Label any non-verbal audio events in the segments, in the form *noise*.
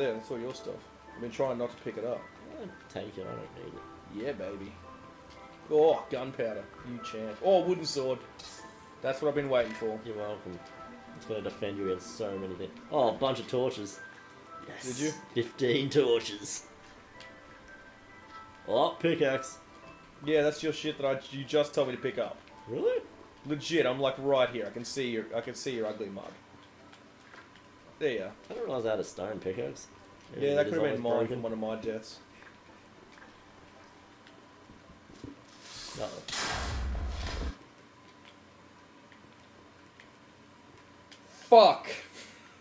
there. That's all your stuff. I've been trying not to pick it up. Take it. I don't need it. Yeah, baby. Oh, gunpowder. You champ. Oh, wooden sword. That's what I've been waiting for. You're welcome. It's gonna defend you against so many things. Oh, a bunch of torches. Yes. Did you? Fifteen torches. Oh, pickaxe. Yeah, that's your shit that I you just told me to pick up. Really? Legit, I'm like right here. I can see your I can see your ugly mug. There you are. I didn't realize I had a stone pickaxe. Yeah, that could have been mine from one of my deaths. Uh-oh. Fuck.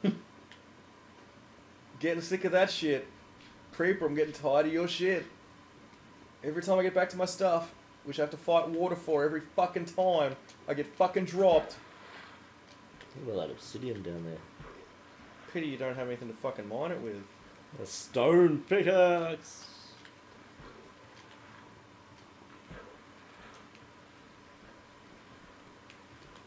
*laughs* getting sick of that shit. Creeper, I'm getting tired of your shit. Every time I get back to my stuff, which I have to fight water for every fucking time, I get fucking dropped. Look at that obsidian down there. Pity you don't have anything to fucking mine it with. A stone pickaxe.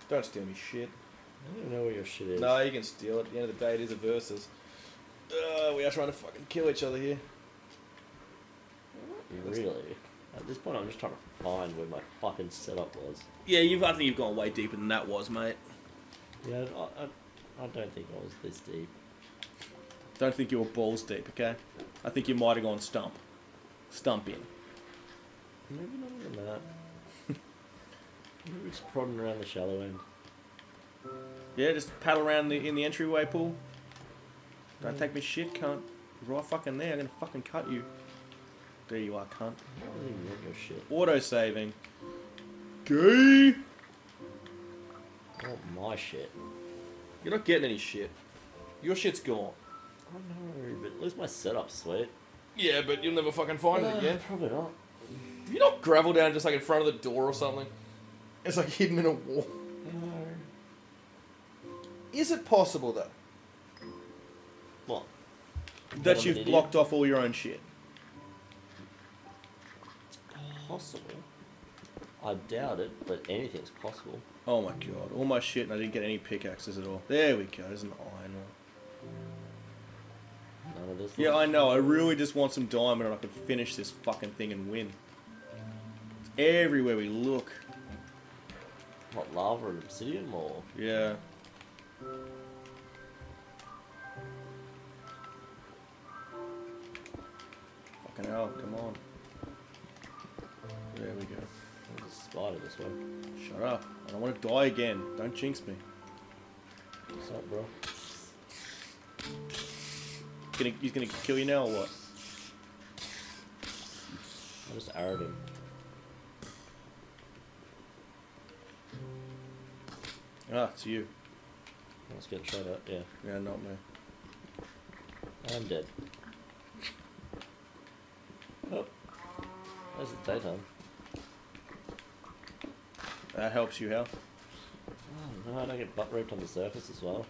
Don't steal me shit. I don't know where your shit is. No, you can steal it. At the end of the day, it is a versus. Uh, we are trying to fucking kill each other here. Really? At this point, I'm just trying to find where my fucking setup was. Yeah, you've. I think you've gone way deeper than that was, mate. Yeah, I, I, I don't think I was this deep. Don't think you were balls deep, okay? I think you might have gone stump. Stump in. Maybe not even that. Maybe just prodding around the shallow end. Yeah, just paddle around the in the entryway pool. Don't take mm. me shit, cunt. You're right fucking there. I'm gonna fucking cut you. There you are, cunt. I don't even want your shit. Auto saving. Gay. Want my shit. You're not getting any shit. Your shit's gone. I know, but at least my setup's sweet. Yeah, but you'll never fucking find it Uh, again. Probably not. Have You not gravel down just like in front of the door or something. It's like hidden in a wall. No. Is it possible though What? that I'm you've blocked off all your own shit? Possible. I doubt it, but anything's possible. Oh my god, all my shit and I didn't get any pickaxes at all. There we go, there's an iron one. None of this. Yeah, I know, I really just want some diamond and I can finish this fucking thing and win. It's everywhere we look. What, lava and obsidian or? Yeah. Fucking hell, come on. There we go. There's a spider this. Shut up. I don't want to die again. Don't jinx me. What's up, bro? Gonna, he's gonna kill you now or what? I just arrowed him. Ah, it's you. Let's get shot at. Yeah, Yeah, not me. I'm dead. Oh. There's the daytime. That helps you, Hal. Oh, no, I don't get butt raped on the surface as well.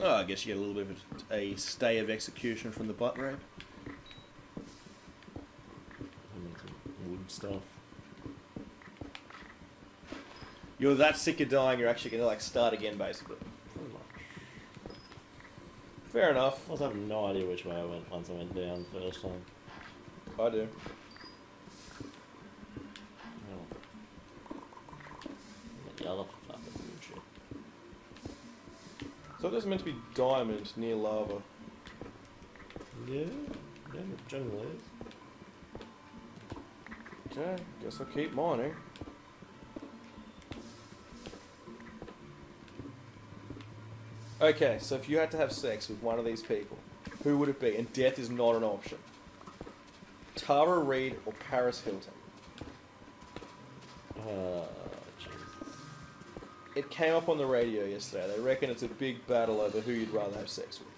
Oh, I guess you get a little bit of a stay of execution from the butt rape. I need wood stuff. You're that sick of dying, you're actually gonna like start again, basically. Fair enough. I also have no idea which way I went once I went down the first time. I do. Oh. The other fucking bullshit. So there's meant to be diamond near lava. Yeah, yeah, it generally is. Okay, guess I'll keep mining. Okay, so if you had to have sex with one of these people, who would it be? And death is not an option. Tara Reid or Paris Hilton? Uh, Jesus. It came up on the radio yesterday. They reckon it's a big battle over who you'd rather have sex with.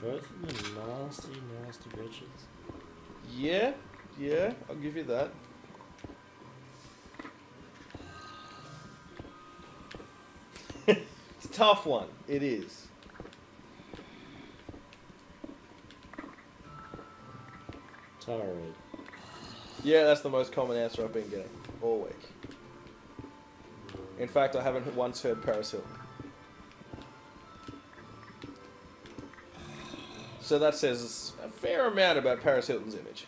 Both of them nasty, nasty bitches. Yeah, yeah, I'll give you that. *laughs* it's a tough one. It is. Tara Reid. Yeah, that's the most common answer I've been getting all week. In fact, I haven't once heard Paris Hilton. So that says a fair amount about Paris Hilton's image.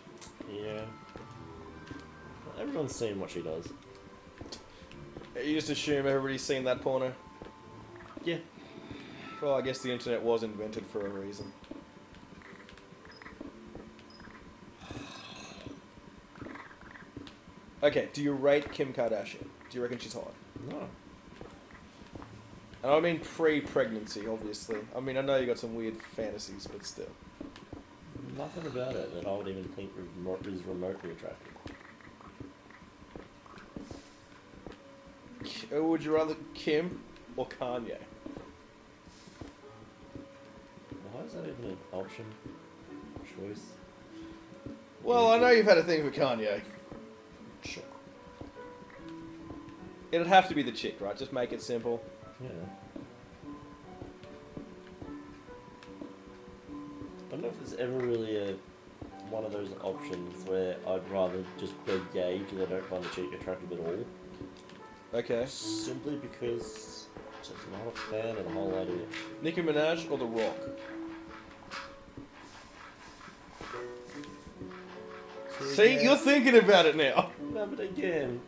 Yeah. Everyone's seen what she does. You just assume everybody's seen that porno? Yeah. Well, I guess the internet was invented for a reason. Okay, do you rate Kim Kardashian? Do you reckon she's hot? No. And I mean pre-pregnancy, obviously. I mean, I know you got some weird fantasies, but still. Nothing about it that I would even think is remotely attractive. Uh, Would you rather Kim or Kanye? Why is that even an option? Choice? Well, I know you've had a thing for Kanye. Sure. It'd have to be the chick, right? Just make it simple. Yeah. I don't know if there's ever really a one of those options where I'd rather just go gay because I don't find the chick attractive at all. Okay. Simply because I'm just not a fan of the whole idea. Nicki Minaj or The Rock? See, again- you're thinking about it now. No, but again,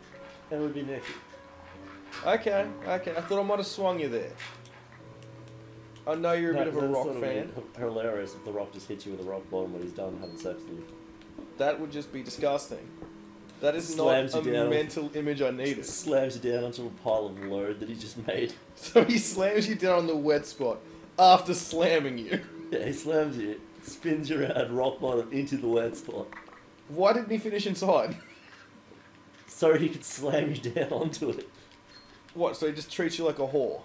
that would be Nicki. Okay, okay. I thought I might have swung you there. I know you're a bit of a rock fan. *laughs* hilarious if the rock just hits you with a rock bottom when he's done having sex with you. That would just be disgusting. That is Slams not a down. mental image I needed. Slams you down onto a pile of load that he just made. *laughs* So he slams you down on the wet spot after slamming you. *laughs* Yeah, he slams you, spins you around rock bottom into the wet spot, Why didn't he finish inside? *laughs* so he could slam you down *laughs* onto it. What, so he just treats you like a whore?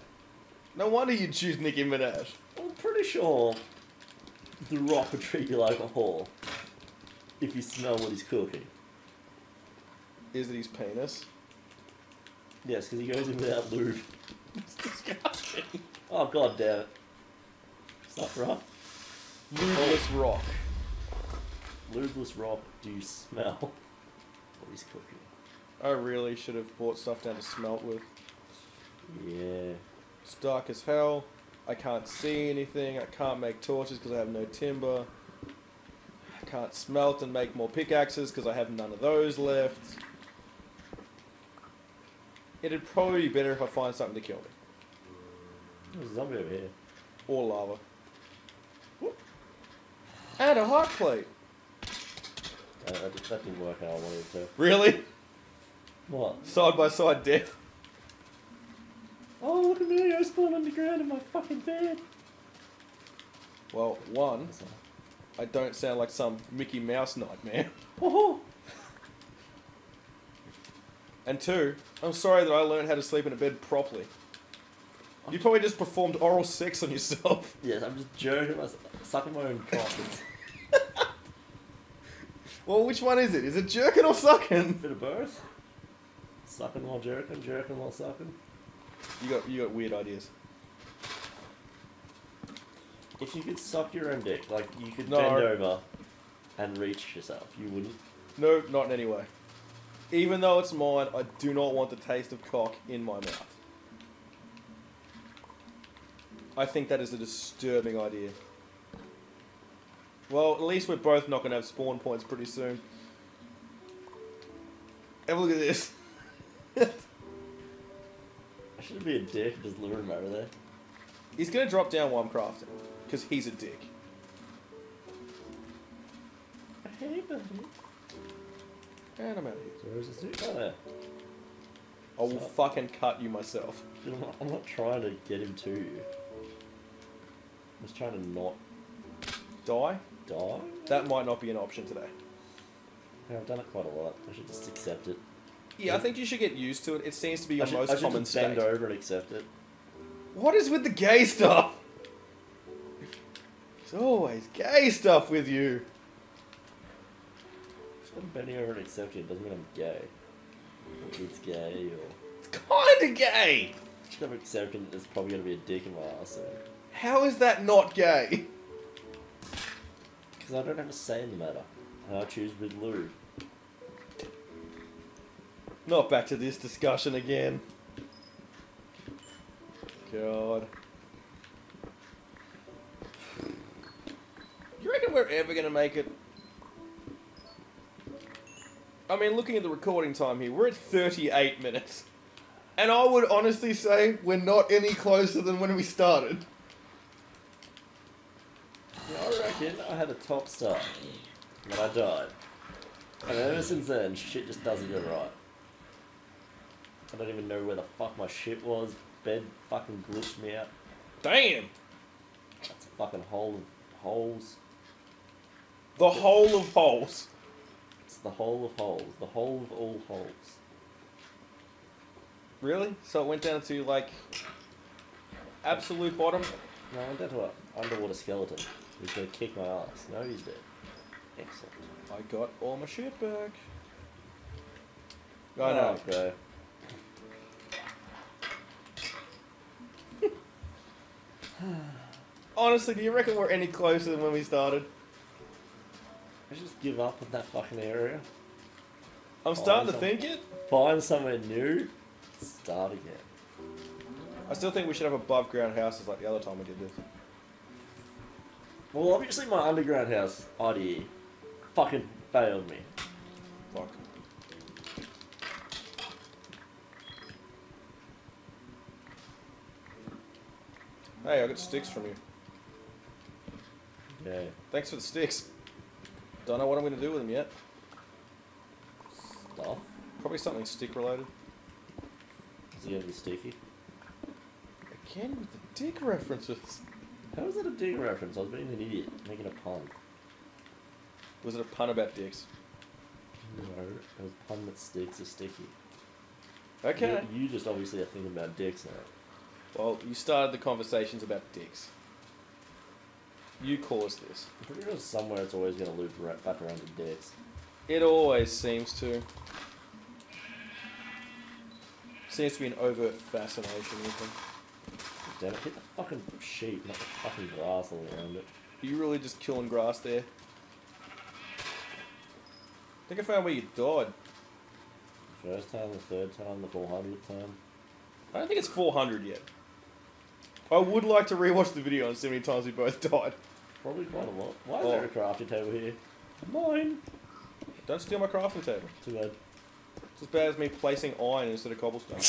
No wonder you'd choose Nicki Minaj. I'm pretty sure the rock would treat you like a whore if you smell what he's cooking. Is it his penis? Yes, because he goes in without lube. *laughs* It's disgusting. Oh god damn it. It's not right. Lubeless rock. Lubeless rock, do you smell what he's cooking? I really should have bought stuff down to smelt with. Yeah. It's dark as hell. I can't see anything. I can't make torches because I have no timber. I can't smelt and make more pickaxes because I have none of those left. It'd probably be better if I find something to kill me. There's a zombie over here. Or lava. Whoop. And a hot plate. Uh, that, that didn't work how I wanted it to. Really? What? Side by side death. Oh, look at me, I spawned underground in my fucking bed. Well, one, I don't sound like some Mickey Mouse nightmare. Oh, And two, I'm sorry that I learned how to sleep in a bed properly. You probably just performed oral sex on yourself. *laughs* yes, I'm just jerking myself, sucking my own cock. *laughs* Well, which one is it? Is it jerking or sucking? bit of both. Sucking while jerking, jerking while sucking. You got you got weird ideas. If you could suck your own dick, like you could No. bend over and reach yourself, you wouldn't. No, not in any way. Even though it's mine, I do not want the taste of cock in my mouth. I think that is a disturbing idea. Well, at least we're both not going to have spawn points pretty soon. Have a look at this. *laughs* I should be a dick and just lure him over there. He's going to drop down while I'm crafting. Because he's a dick. Hey, buddy. And I'm out of here. So where's this dude? Oh, there. I will So- fucking cut you myself. I'm, not, I'm not trying to get him to you. I'm just trying to not Die? Die. That might not be an option today. Yeah, I've done it quite a lot. I should just accept it. Yeah, I think you should get used to it. It seems to be I your should, most I should common just bend over and accept it. What is with the gay stuff? It's always gay stuff with you. Just I'm bending over and accepting it doesn't mean I'm gay. Or it's gay, or It's kind of gay. just I'm accepting that there's probably gonna be a dick in my ass. How is that not gay? Because I don't have a say in the matter, and I choose with lube. Not back to this discussion again. god. Do you reckon we're ever gonna make it? I mean, looking at the recording time here, we're at 38 minutes. And I would honestly say we're not any closer than when we started. I had a top start, but I died. And ever since then, shit just doesn't go right. I don't even know where the fuck my shit was. Bed fucking glitched me out. Damn! That's a fucking hole of holes. The hole of holes. It's the hole of holes. The hole of all holes. Really? So it went down to like absolute bottom? No, I went down to an underwater skeleton. He's gonna kick my ass. No, he's dead. Excellent. I got all my shit back. I know. Okay. Honestly, do you reckon we're any closer than when we started? I just give up on that fucking area. I'm starting to think it. Find somewhere new. Start again. I still think we should have above ground houses like the other time we did this. Well, obviously my underground house idea fucking failed me. Fuck. Hey, I got sticks from you. Yeah. Thanks for the sticks. Don't know what I'm going to do with them yet. Stuff. Probably something stick related. Is it gonna be sticky? Again with the dick references. How is that a dick reference? I was being an idiot, making a pun. Was it a pun about dicks? No, it was a pun that sticks is sticky. Okay. You, you just obviously are thinking about dicks now. Well, you started the conversations about dicks. You caused this. I'm pretty sure somewhere it's always gonna loop right back around to dicks. It always seems to. Seems to be an overt fascination with them. Damn it, hit the fucking sheep, not the fucking grass all around it. Are you really just killing grass there? I think I found where you died. First time, the third time, the 400th time. I don't think it's 400 yet. I would like to rewatch the video and see how many times we both *laughs* died. Probably quite a lot. Why is Oh. there a crafting table here? Mine! Don't steal my crafting table. Too bad. It's as bad as me placing iron instead of cobblestone.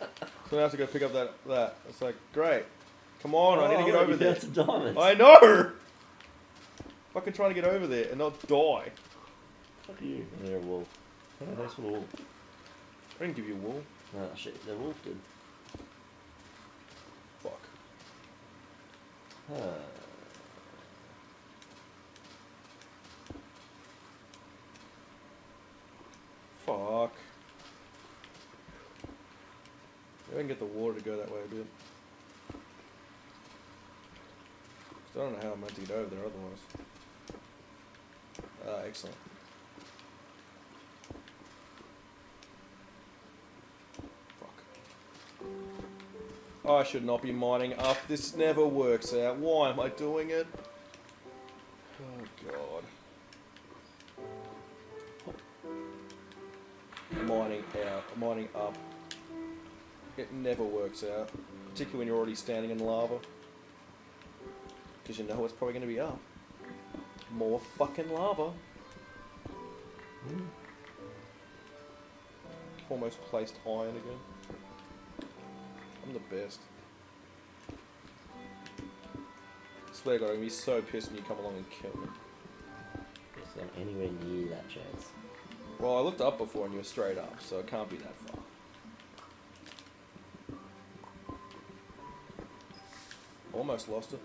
*laughs* so I have to go pick up that. that. It's like, great. Come on, I need to Oh, get over there. found some diamonds. I know! Fucking trying to get over there and not die. Fuck you. And they're a wolf. Oh, thanks for the wolf. I didn't give you wool. Oh shit, the wolf did. Fuck. Huh. Fuck. Maybe I can get the water to go that way a bit. 'Cause I don't know how I'm meant to get over there otherwise. Ah, excellent. Fuck. I should not be mining up. This never works out. Why am I doing it? Out, particularly when you're already standing in lava. Because you know what's probably going to be up. More fucking lava. Hmm. Almost placed iron again. I'm the best. Swear to God, I'm gonna be so pissed when you come along and kill me. Yes, I'm anywhere near that chance. Well, I looked up before and you were straight up, so it can't be that far. Almost lost it.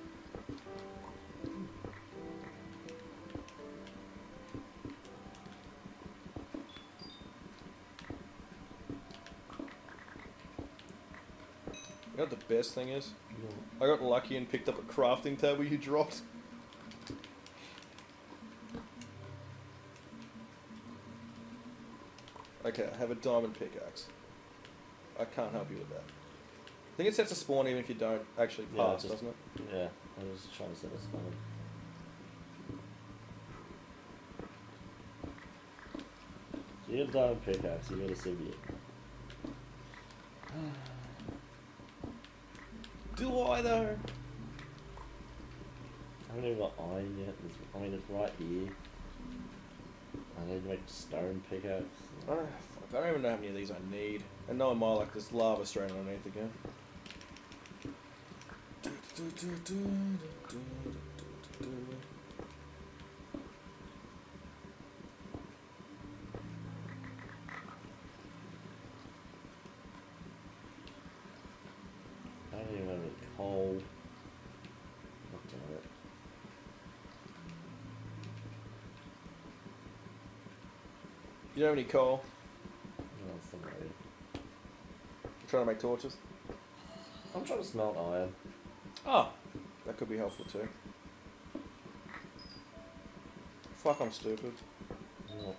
You know what the best thing is? I got lucky and picked up a crafting table you dropped. Okay, I have a diamond pickaxe. I can't help you with that. I think it sets a spawn even if you don't actually Yeah, pass, just- doesn't it? Yeah, I was trying to set a spawn. So you got a diamond pickaxe, you got a symbiote. *sighs* Do I though? I haven't even got iron yet. It's, I mean, it's right here. I need to make stone pickaxe. I don't, fuck, I don't even know how many of these I need. And knowing my luck, there's lava straight underneath again. I don't even have any coal. What's on it? You don't have any coal? No, it's not ready. You're trying to make torches? I'm trying to smelt iron. Oh, that could be helpful too. Fuck, I'm stupid. Not,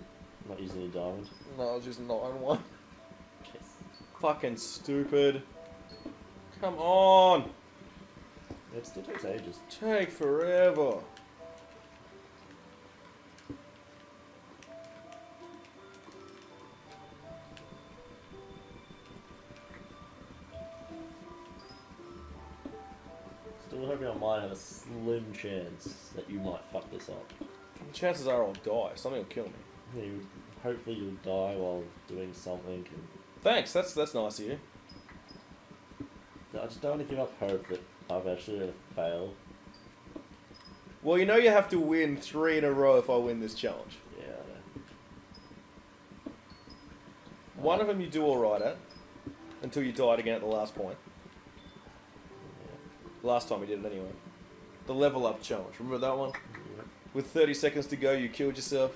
not using any diamond. No, I was using the iron one. Yes. Fucking stupid. Come on! It still takes ages. Take forever. Chance that you might fuck this up. Chances are I'll die. Something will kill me. You, hopefully you'll die while doing something. Thanks, that's that's nice of you. I just don't want to give up hope that I'm actually going to fail. Well, you know you have to win three in a row if I win this challenge. Yeah, I know. One of them you do alright at, until you died again at the last point. Last time we did it anyway. The level up challenge. Remember that one? Yeah. With 30 seconds to go, you killed yourself.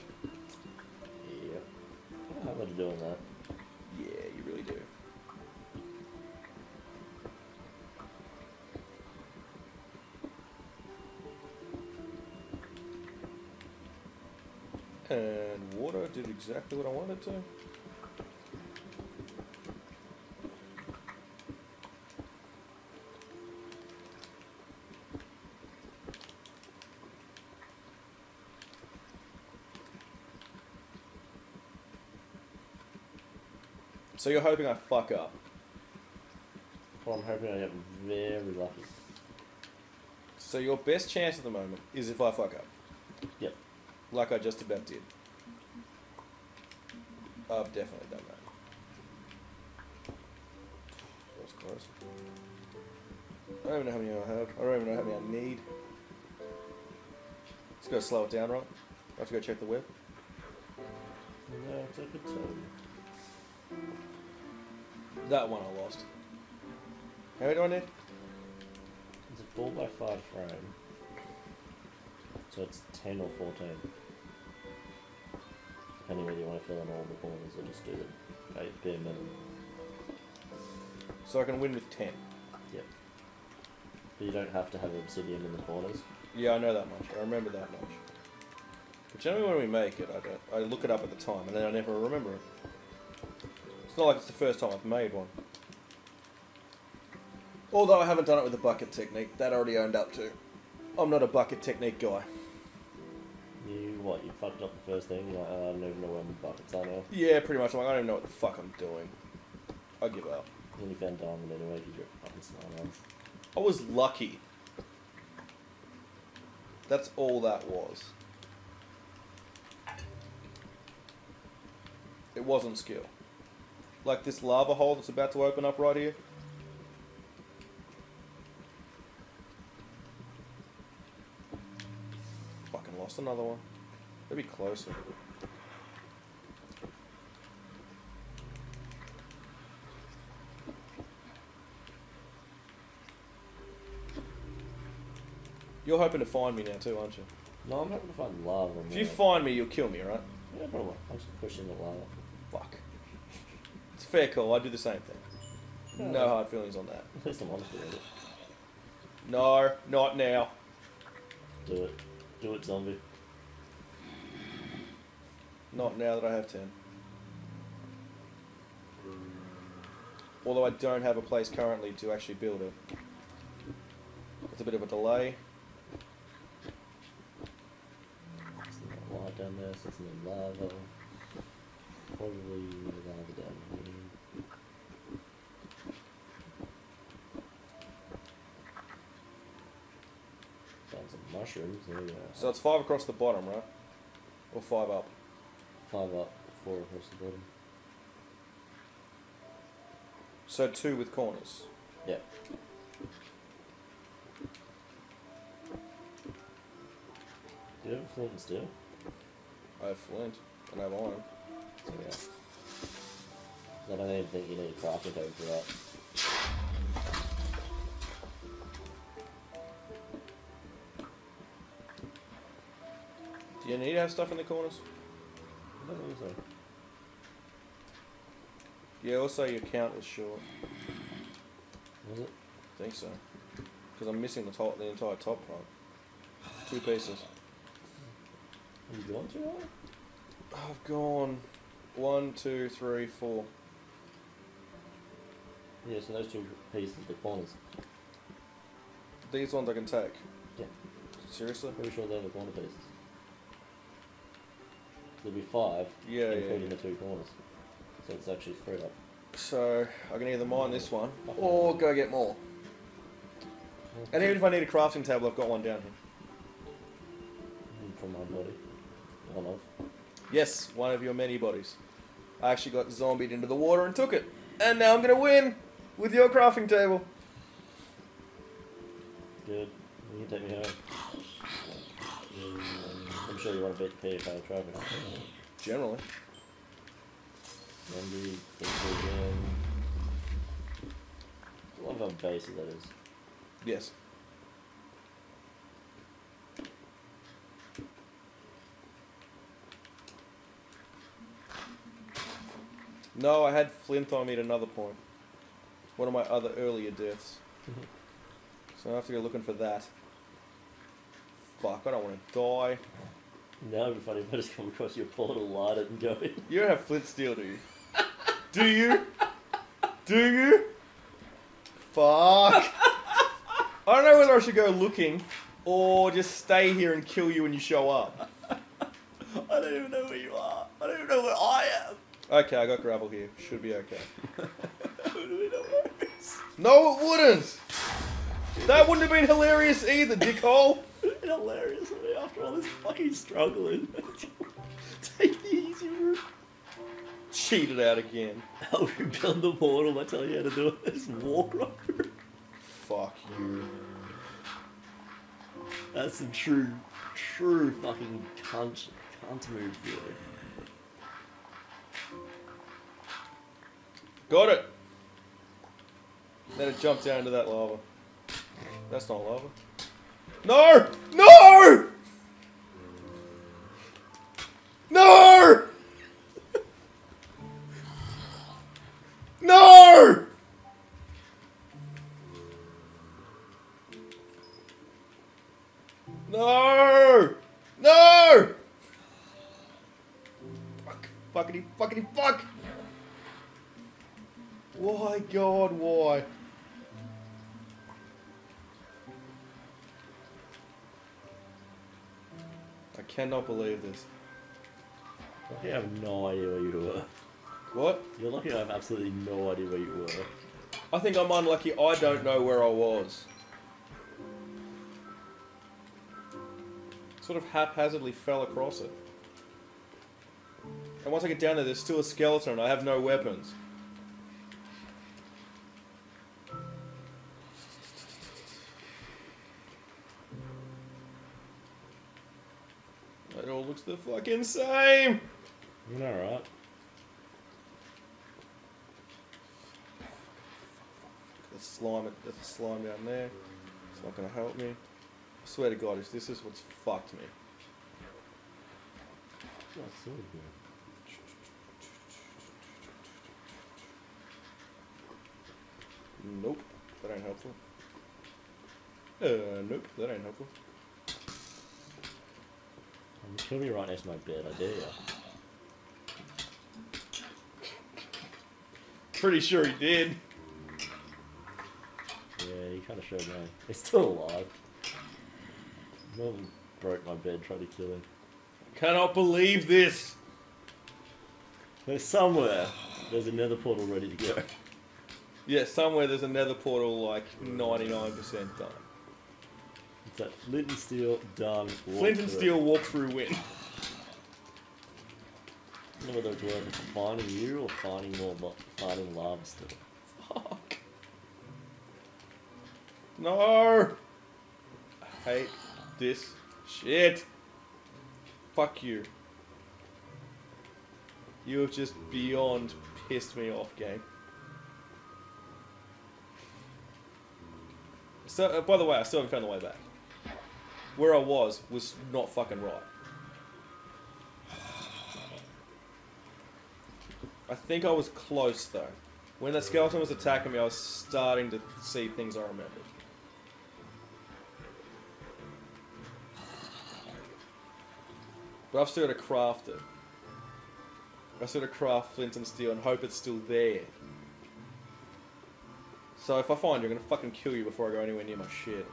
Yeah. I'm I doing that? Yeah, you really do. And water did exactly what I wanted to. So you're hoping I fuck up. Well, I'm hoping I get very lucky. So your best chance at the moment is if I fuck up. Yep. Like I just about did. I've definitely done that. That was close. I don't even know how many I have. I don't even know how many I need. Let's go slow it down, right? I have to go check the web. No, it's a good turn. That one I lost. How many do I need? It's a 4 by 5 frame. So it's 10 or 14. Depending whether you want to fill in all the corners or just do the ba- bare minimum. So I can win with 10. Yep. But you don't have to have obsidian in the corners. Yeah, I know that much. I remember that much. But generally, when we make it, I don't. I look it up at the time, and then I never remember it. It's not like it's the first time I've made one. Although I haven't done it with the bucket technique, that I already owned up to. I'm not a bucket technique guy. You, what, you fucked up the first thing? You're like, oh, I don't even know where my buckets are now. Yeah, pretty much. I'm like, I don't even know what the fuck I'm doing. I give up. Then you found diamond anyway because you're a fucking smart ass. I was lucky. That's all that was. It wasn't skill. Like this lava hole that's about to open up right here. Fucking lost another one. Maybe closer. You're hoping to find me now too, aren't you? No, I'm hoping to find lava. If you find me, you'll kill me, right? Yeah, probably. I'm just pushing the lava. Fuck. It's a fair call. I do the same thing. No hard feelings on that. At least I'm honest with it. No, not now. Do it. Do it, zombie. Not now that I have 10. Although I don't have a place currently to actually build it. It's a bit of a delay. There's down there, so it's lava. Probably lava down here. Mushrooms. We go. So it's five across the bottom, right? Or five up? five up, four across the bottom. So two with corners. Yeah. Do you have a flint and steel? I have flint and I have iron. Yeah. I don't even think you need a crafting table for that. You need to have stuff in the corners? I don't think so. Yeah, also your count was short. Was it? I think so. Because I'm missing the top, the entire top part. Two pieces. Have you gone too high? I've gone one, two, three, four. Yeah, so those two pieces, the corners. These ones I can take. Yeah. Seriously? Pretty sure they're the corner pieces. There'll be five, Yeah, yeah. including the two corners. So it's actually three up. So I can either mine this one or go get more. And even if I need a crafting table, I've got one down here. Mm, from my body. One of. Yes, one of your many bodies. I actually got zombied into the water and took it. And now I'm gonna win with your crafting table. Good. You can take me home. I'm sure you want to beat the PFA trophy. Generally. Zombie, again. A lot of our bases, that is. Yes. No, I had Flint on me at another point. One of my other earlier deaths. *laughs* So I have to go looking for that. Fuck, I don't want to die. Now it'd be funny if I just come across your portal, light it, and go in. You don't have Flint steel, do you? *laughs* do you? Do you? Fuck. I don't know whether I should go looking or just stay here and kill you when you show up. I don't even know where you are. I don't even know where I am. Okay, I got gravel here. Should be okay. Who do we know where it is? No, it wouldn't. That wouldn't have been hilarious either, dickhole. Hilarious after all this fucking struggling. *laughs* Take the easy route. Cheated out again. I'll rebuild the portal. I tell you how to do it. Right through. Fuck you. That's some true, true fucking cunt, cunt move, really. Got it. Then it jumped down into that lava. That's not lava. No! No! Cannot believe this. Lucky I have no idea where you were. What? You're lucky I have absolutely no idea where you were. I think I'm unlucky I don't know where I was. Sort of haphazardly fell across it. And once I get down there, there's still a skeleton and I have no weapons. It all looks the fucking same! Alright. There's slime, there's a slime down there. It's not gonna help me. I swear to God, if this is what's fucked me. That's so good. Nope, that ain't helpful. Uh, nope, that ain't helpful. I'm kill me right next to my bed, I dare ya. Pretty sure he did. Yeah, he kind of showed me. He's still alive. Broke my bed trying to kill him. I Cannot believe this. There's somewhere. There's another portal ready to go. Yeah, somewhere there's a nether portal like 99% done. That flint and steel done. Flint and steel walkthrough win. I don't know whether it's worth for finding you or finding more, finding lava still. Fuck. No. I hate this shit. Fuck you. You have just beyond pissed me off, game. So, uh, by the way, I still haven't found the way back. Where I was was not fucking right. I think I was close though. When the skeleton was attacking me, I was starting to see things I remembered. But I've still got to craft it. Still got to craft flint and steel and hope it's still there. So if I find you, I'm gonna fucking kill you before I go anywhere near my shit.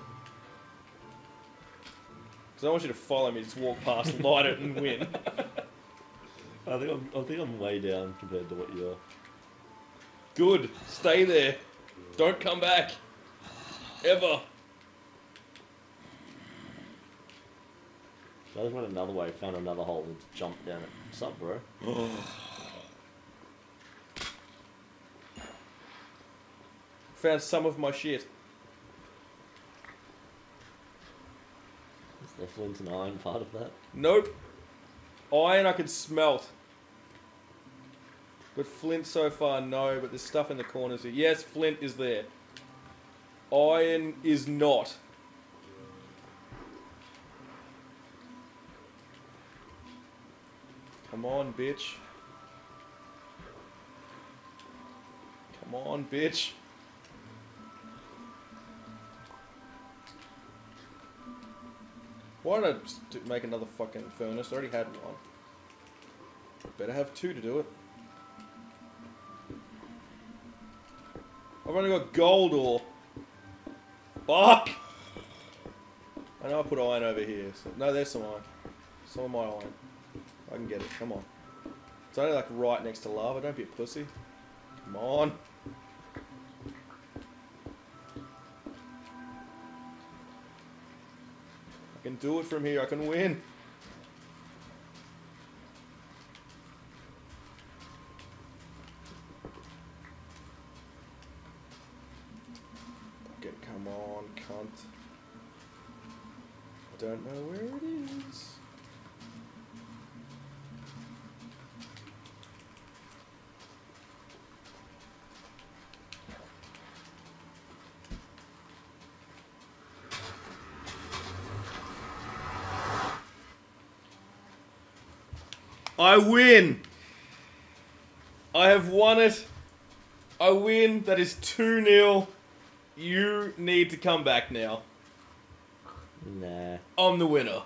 Because I want you to follow me, just walk past, *laughs* light it, and win. I think I'm, I think I'm way down compared to what you're. Good. Stay there. Don't come back. Ever. I just went another way, found another hole, and jumped down it. What's up, bro? *sighs* Found some of my shit. The flint and iron part of that? Nope. Iron I can smelt. But flint so far, no. But there's stuff in the corners here. Yes, flint is there. Iron is not. Come on, bitch. Come on, bitch. Why don't I just make another fucking furnace? I already had one. Better have two to do it. I've only got gold ore. Fuck! I know I put iron over here. So, no, there's some iron. Some of my iron. I can get it. Come on. It's only like right next to lava. Don't be a pussy. Come on. I can do it from here. I can win. Fucking come on, cunt. I don't know where it is. I win. I have won it. I win. That is 2 0. You need to come back now. Nah. I'm the winner.